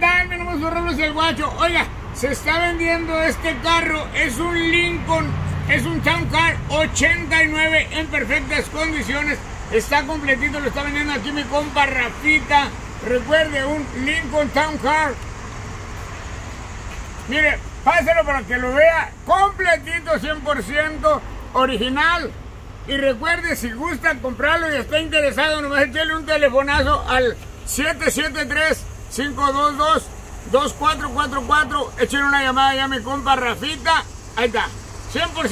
nombre es Robles el Guacho. Oiga, se está vendiendo este carro. Es un Lincoln, es un Town Car 89 en perfectas condiciones. Está completito, lo está vendiendo aquí mi compa Rafita. Recuerde, un Lincoln Town Car. Mire, páselo para que lo vea completito, 100% original. Y recuerde, si gusta comprarlo y está interesado, nomás echarle un telefonazo al 773-522-2444. Échenle una llamada ya mi compa Rafita. Ahí está, 100%.